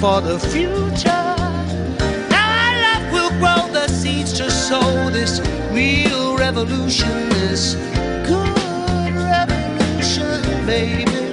for the future. Our love will grow the seeds to sow this real revolution, this good revolution, baby.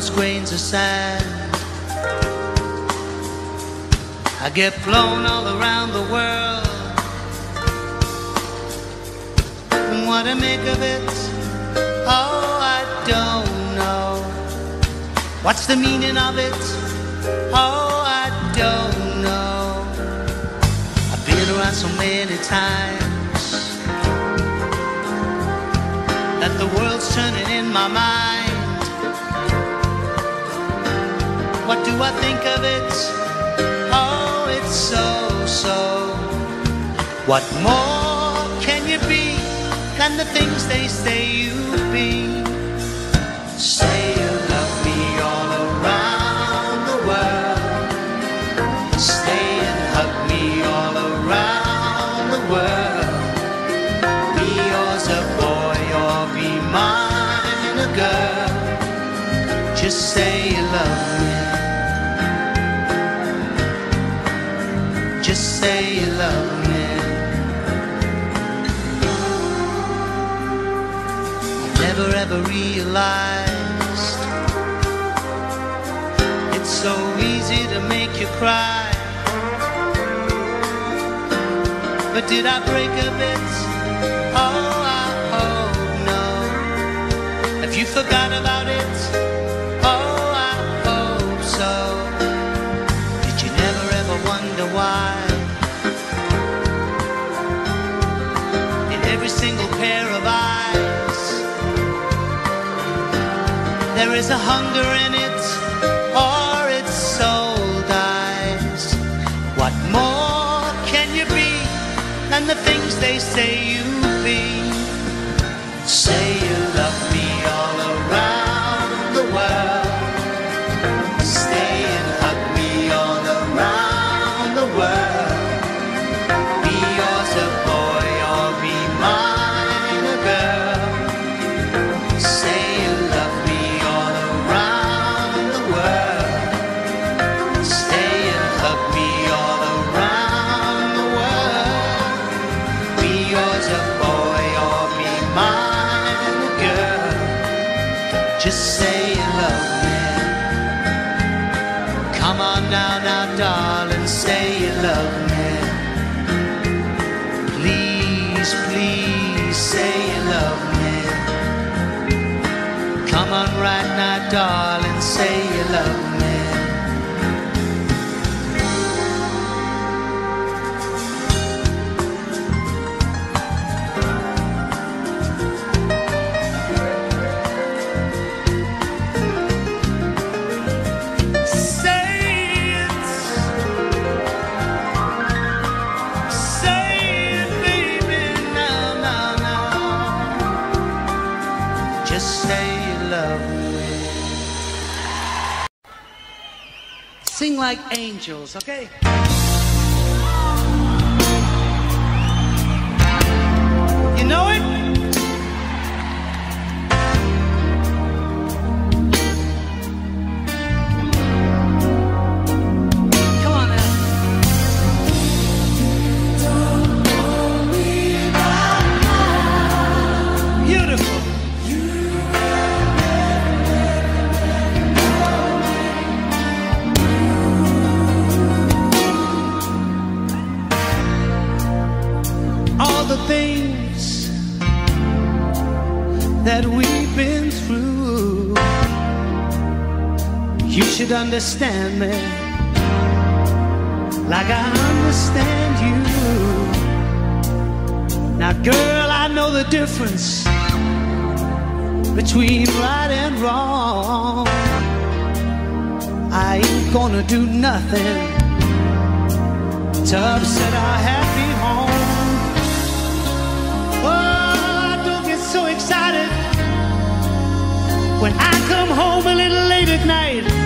Those grains of sand. I get flown all around the world. And what to make of it? Oh, I don't know. What's the meaning of it? Oh, I don't know. I've been around so many times that the world's turning in my mind. What do I think of it? Oh, it's so, so. What more can you be than the things they say you be? Say realized it's so easy to make you cry. But did I break a bit? Oh, I hope no. Have you forgot about is a hunger in it, or its soul dies. What more can you be than the things they say you be? On right now, darling, say you love me. Like angels, okay? You know it? Understand me like I understand you. Now, girl, I know the difference between right and wrong. I ain't gonna do nothing to upset our happy home. Oh, I don't get so excited when I come home a little late at night.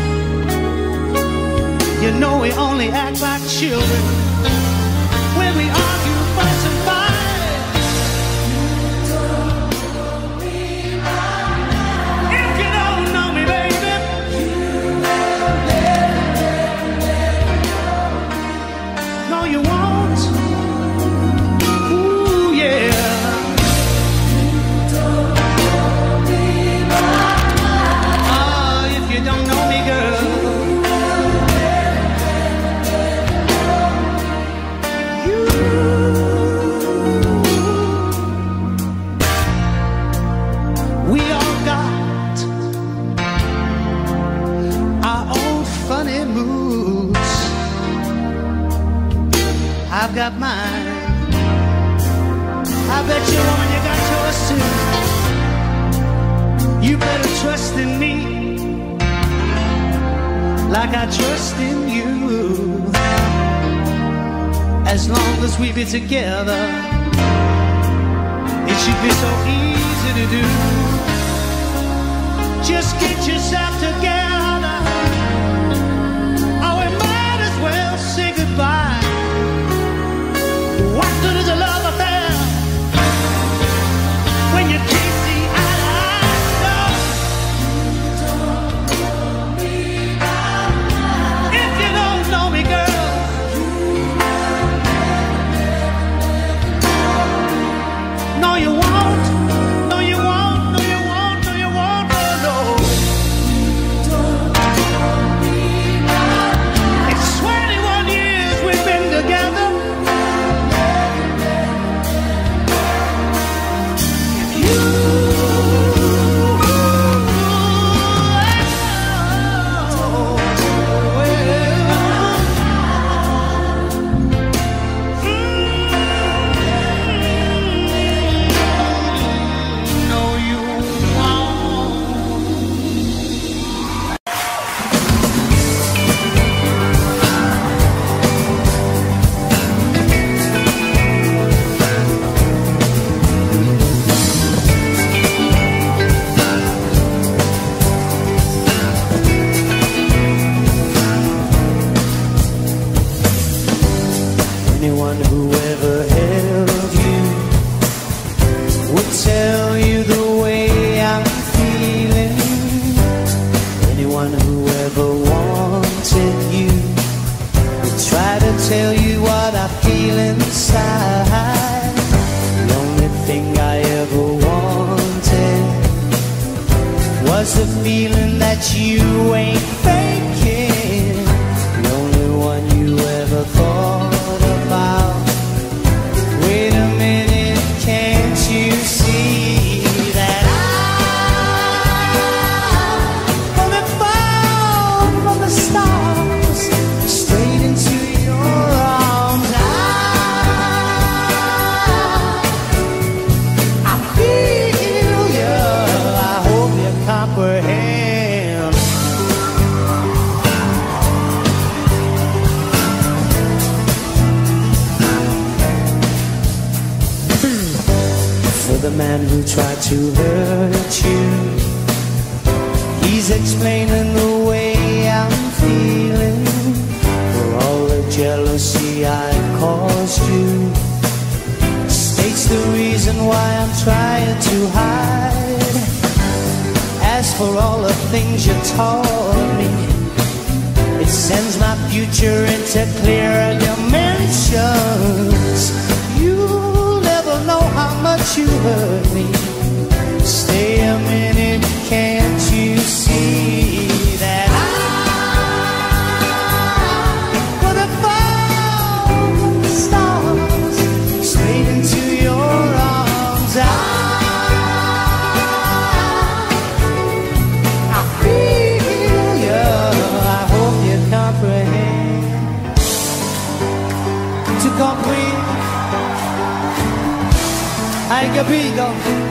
Know we only act like children trust in me like I trust in you. As long as we be together, it should be so easy to do. Just get yourself together. lover 到。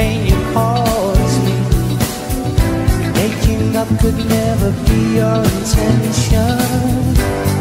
pain you cause me. Making up could never be your intention.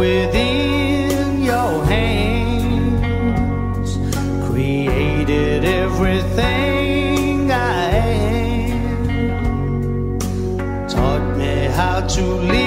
within your hands created everything I am, taught me how to live.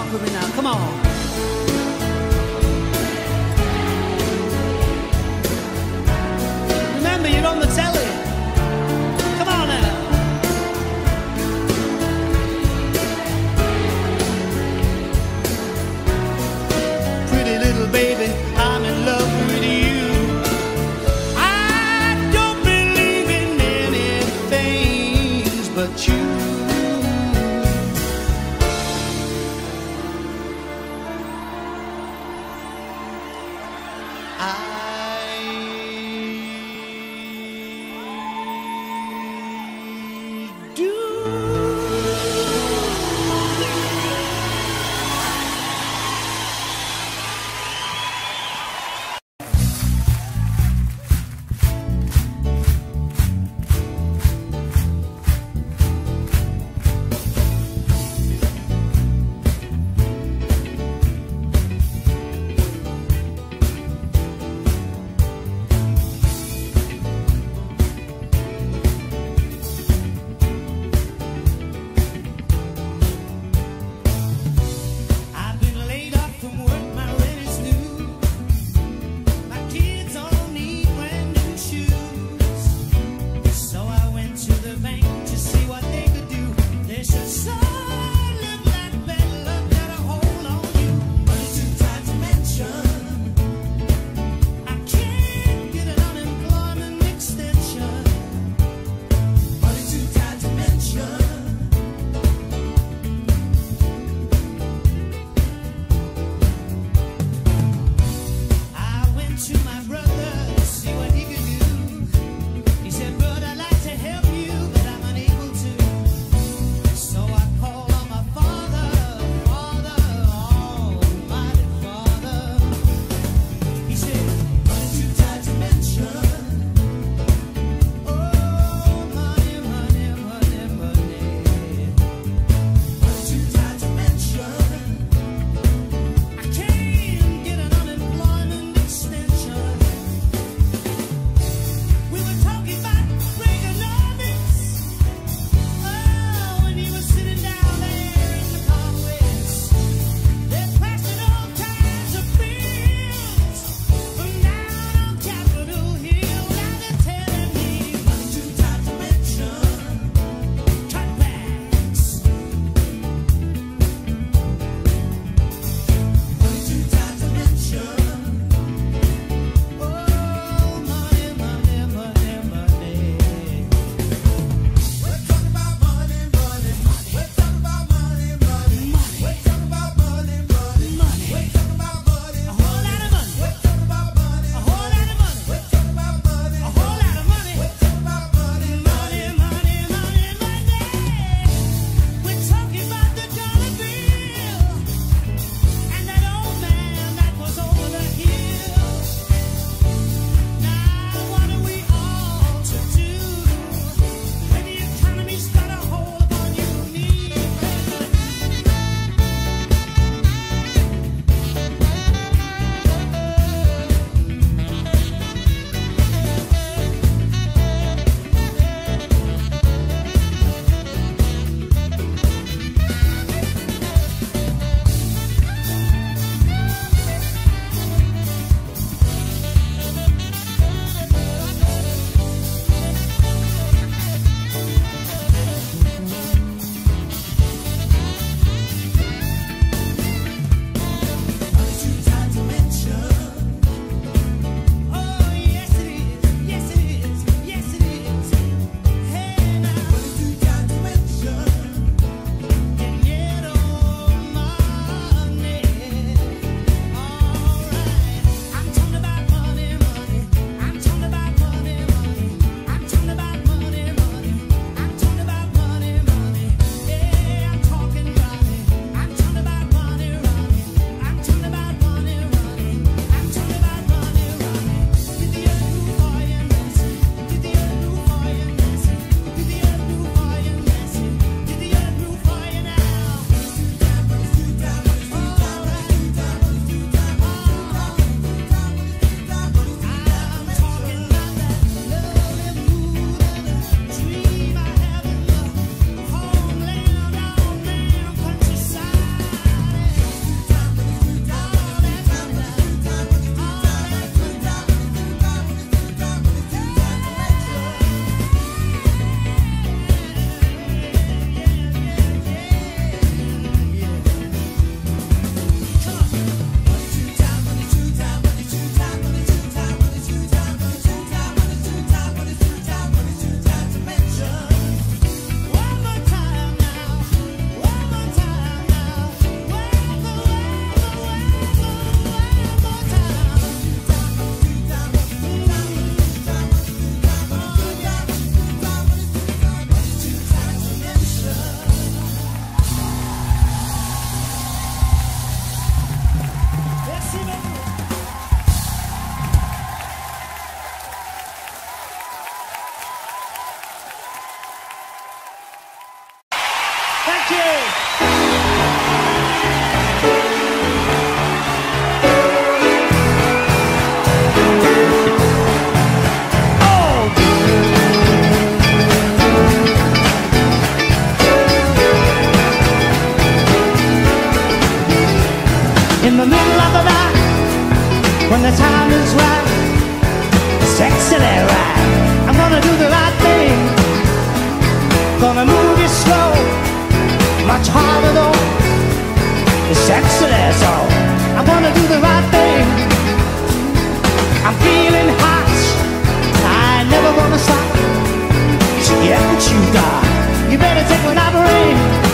rock with me now. Come on. Remember, you're on the telly. Come on now. Pretty little baby, I'm in love with you. you Sexy, so I'm gonna do the right thing. I'm feeling hot. I never wanna stop. So what you got. You better take what I bring.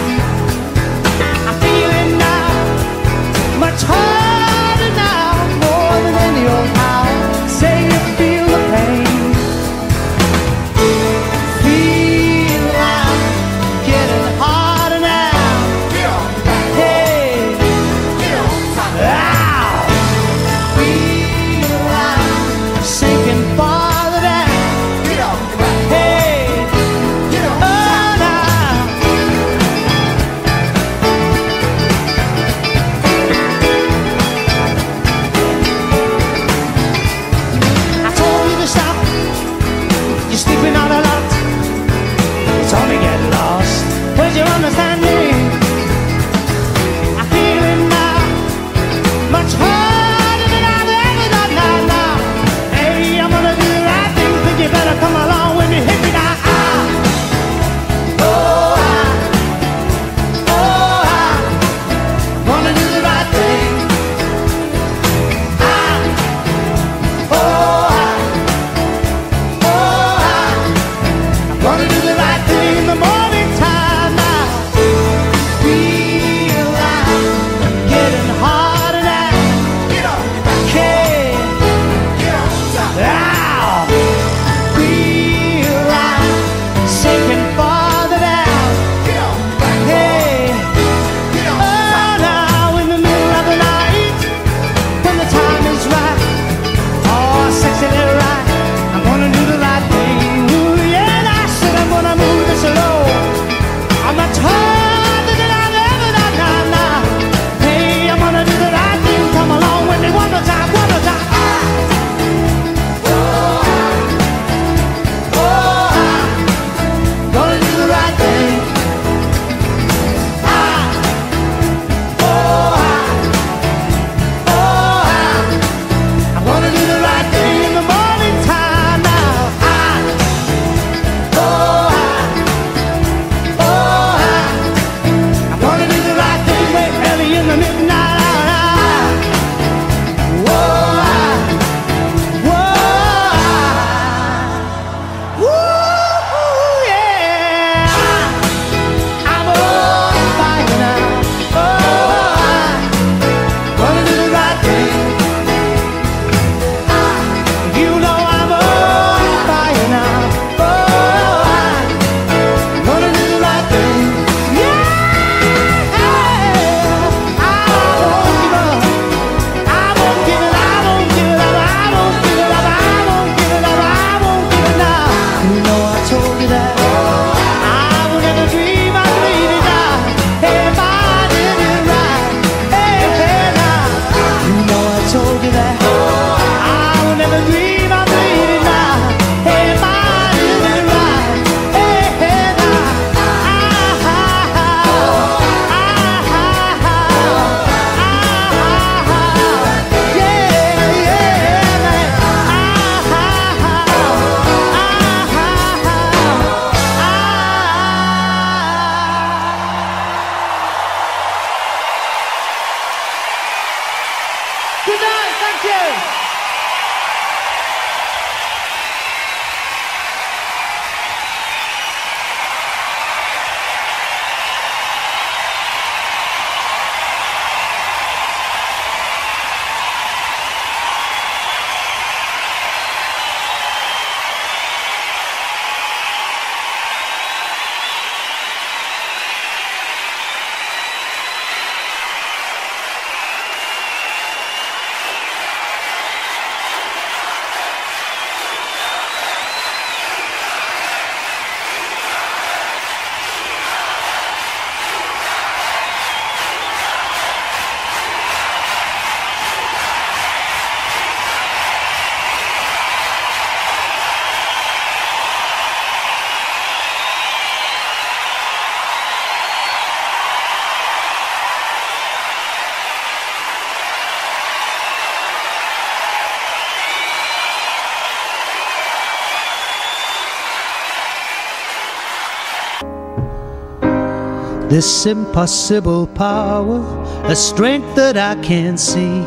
This impossible power, a strength that I can't see.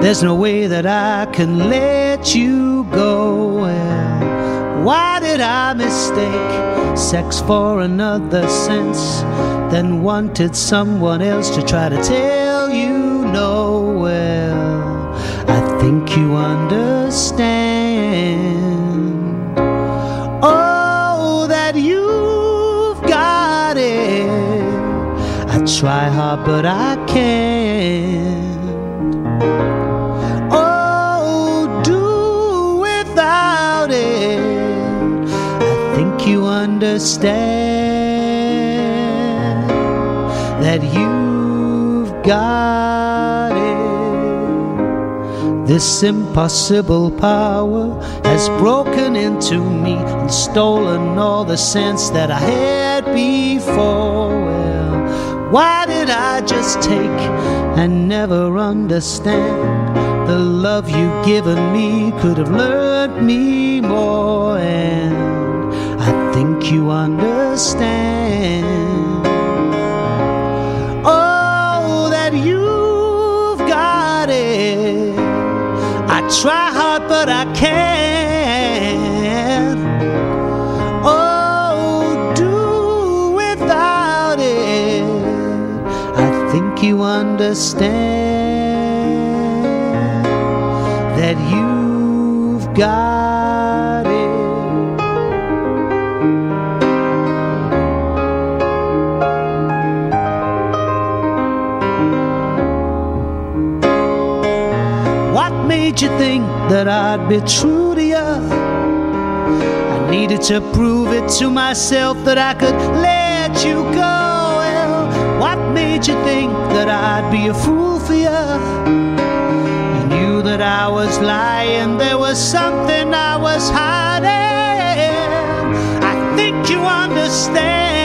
There's no way that I can let you go. Well, why did I mistake sex for another sense? Then wanted someone else to try to tell you no. Well, I think you understand. Try hard, but I can't. Oh, do without it. I think you understand that you've got it. This impossible power has broken into me and stolen all the sense that I had before. Why did I just take and never understand? The love you've given me could have learned me more, and I think you understand. Oh, that you've got it. I try hard, but I can't. Understand that you've got it. What made you think that I'd be true to you? I needed to prove it to myself that I could let you go. Made you think that I'd be a fool for you? You knew that I was lying, there was something I was hiding. I think you understand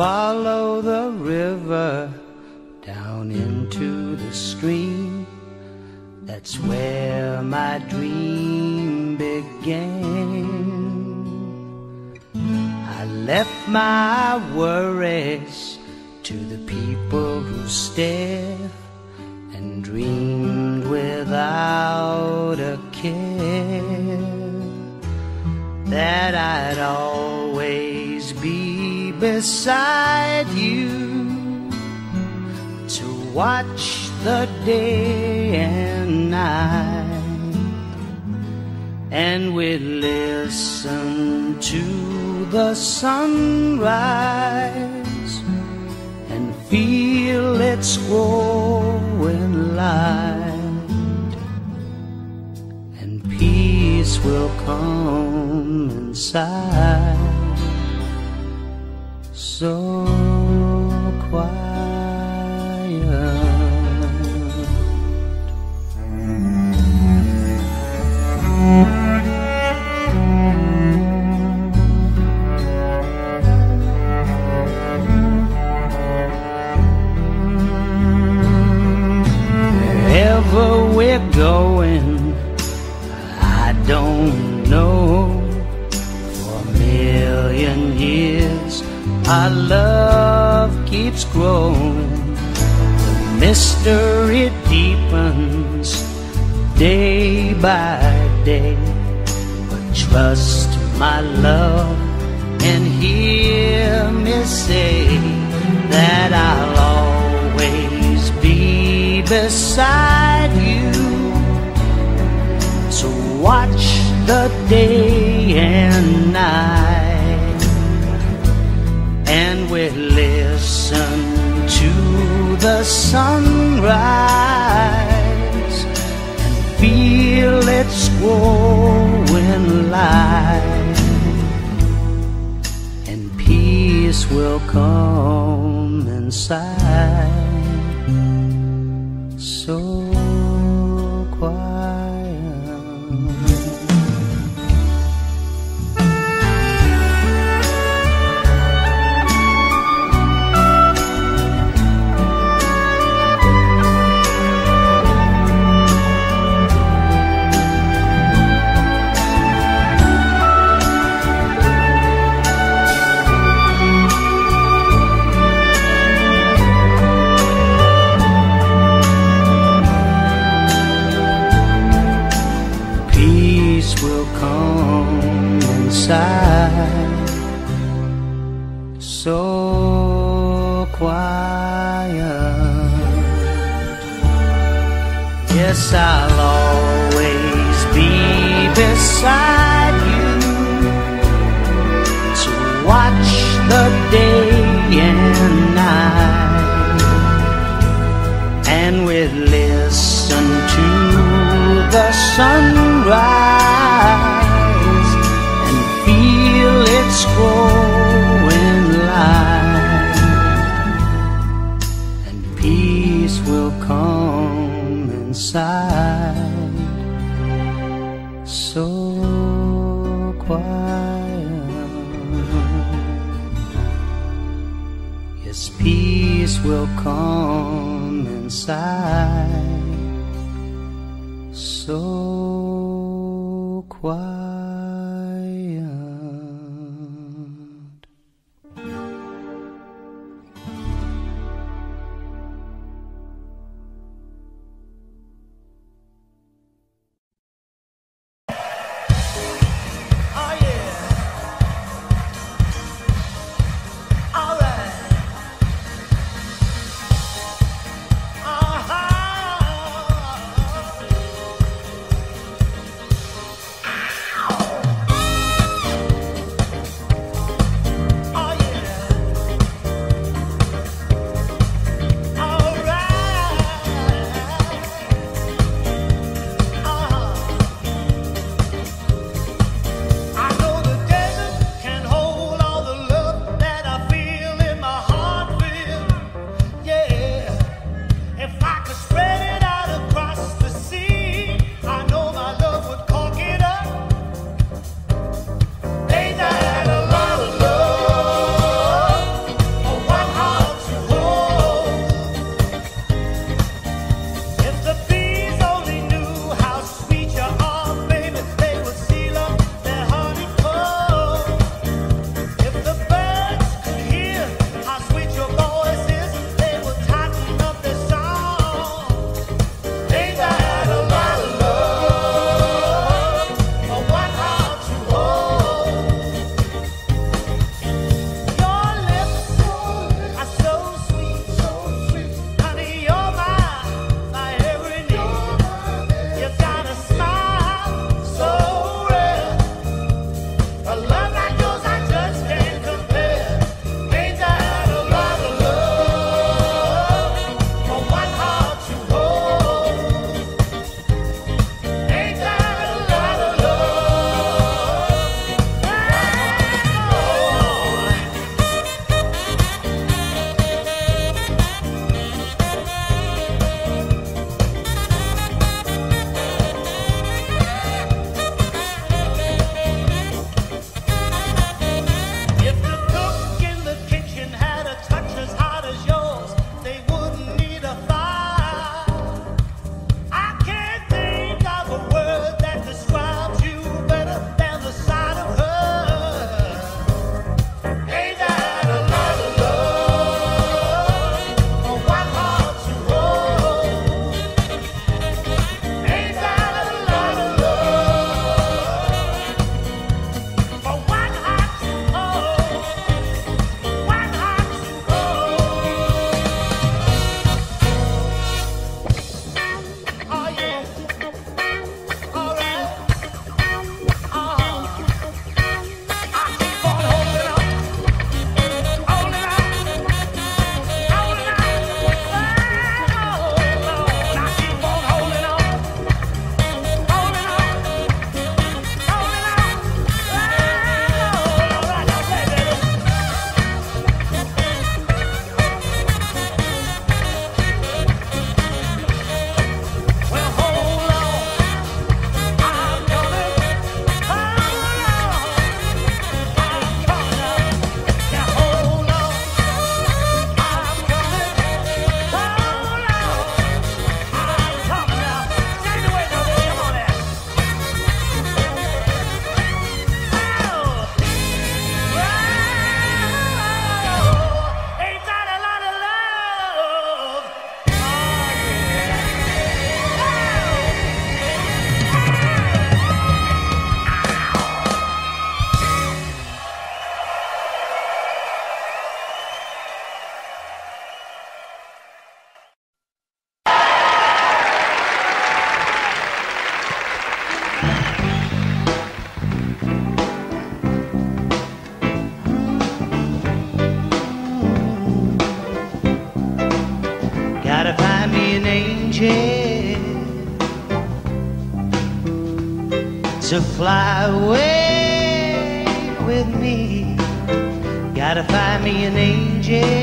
follow the river down into the stream. That's where my dream began. I left my worries to the people who stare and dreamed without a care that I'd always beside you to watch the day and night, and we'd listen to the sunrise and feel its growing light and peace will come inside. So quiet. Wherever we're going, our love keeps growing. The mystery deepens day by day. But trust my love and hear me say that I'll always be beside you. So watch the day and night, and we listen to the sunrise and feel its growing light, and peace will come inside. So To fly away with me. Gotta find me an angel.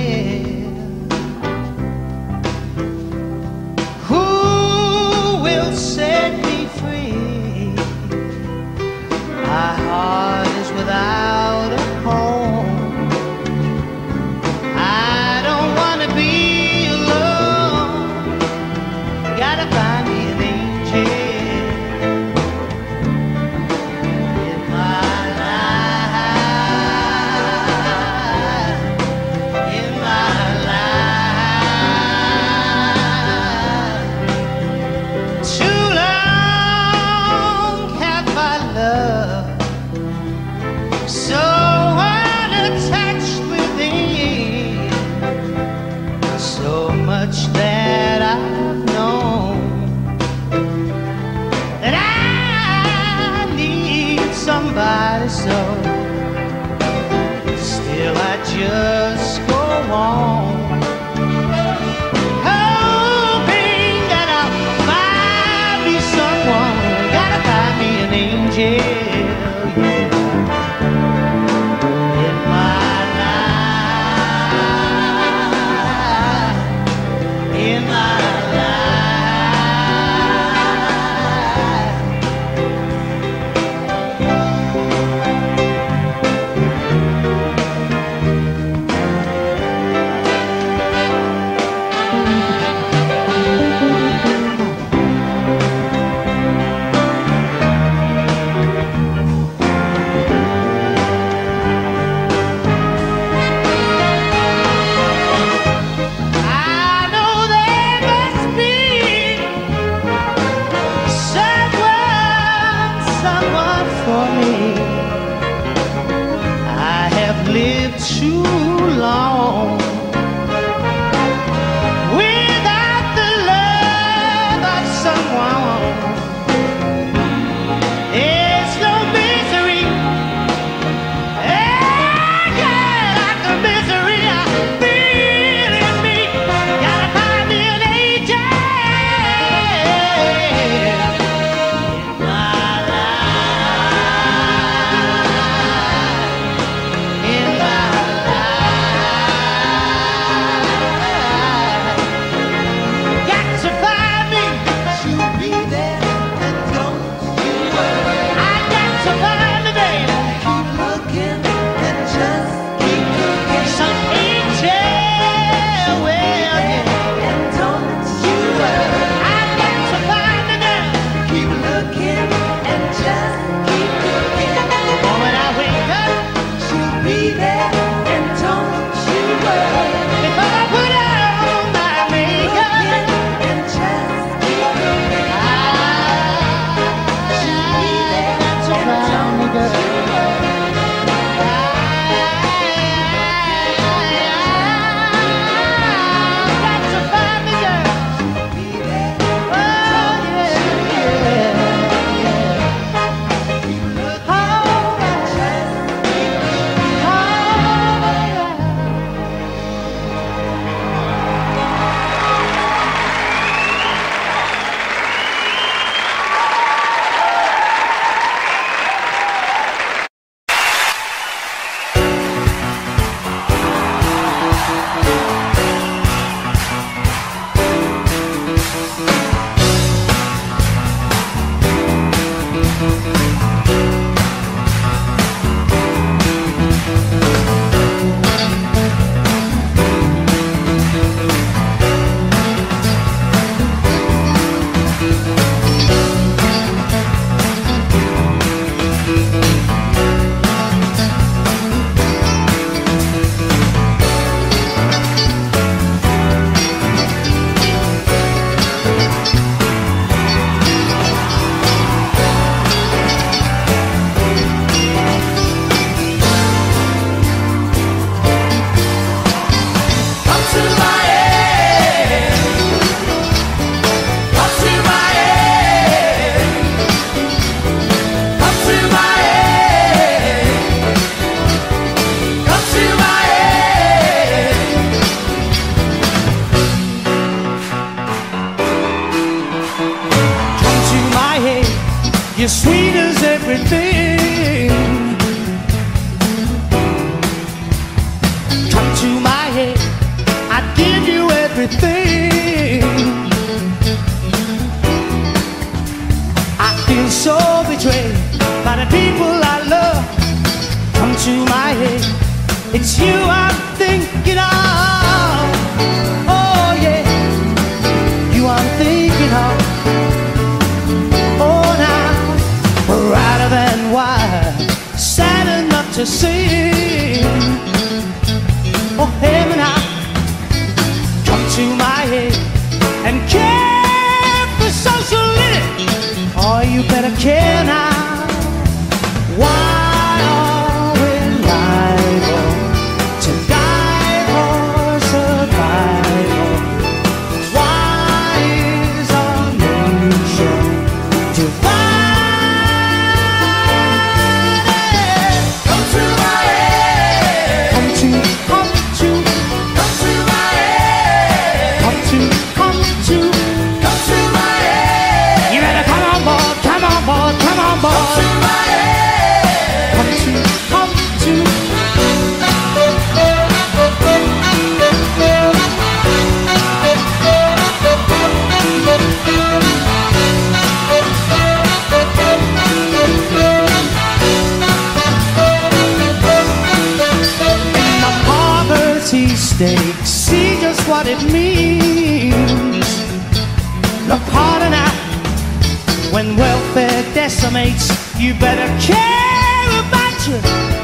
some mates you better care about you.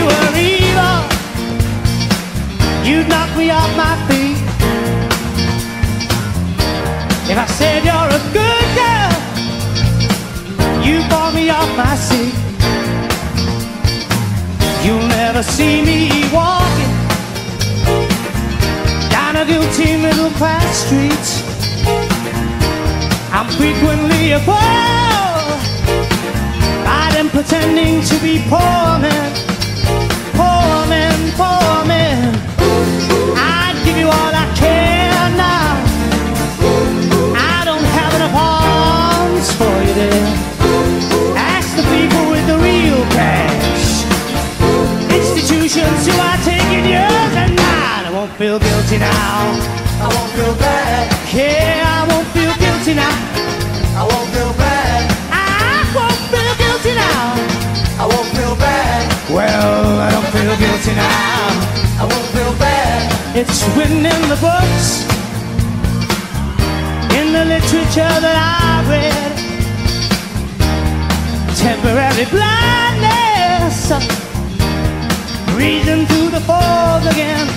you were evil, you'd knock me off my feet. If I said you're a good girl, you bought me off my seat. You'll never see me walking down a guilty middle class street. I'm frequently appalled by them pretending to be poor men poor man, poor man. I'd give you all I can now. I don't have enough arms for you. Ask the people with the real cash. Institutions who are taking yours and. I won't feel guilty now. I won't feel bad. Yeah, I won't feel guilty now. It's written in the books, in the literature that I read. Temporary blindness, breathing through the fog again.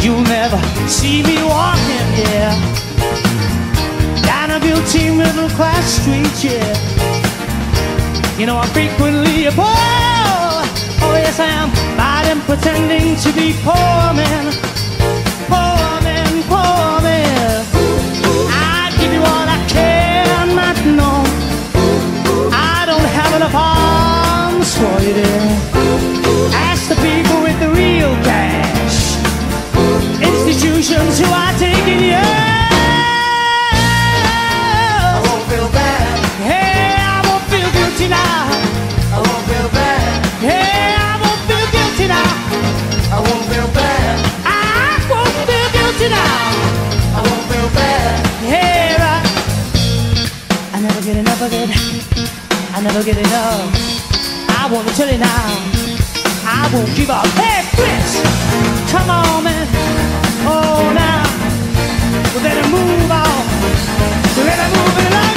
You'll never see me walking, yeah. Down a beauty middle class street, yeah. You know, I'm frequently a poor. Oh, yes, I am pretending to be poor man, poor poor. I give you all I cannot know. I don't have enough arms for you, dear. Ask the people with the real cash, institutions who are taking you. Never get it. I never get enough. I wanna tell you now. I won't give up. Hey, Fritz, come on, man. Oh, now. We better move on. We better move it along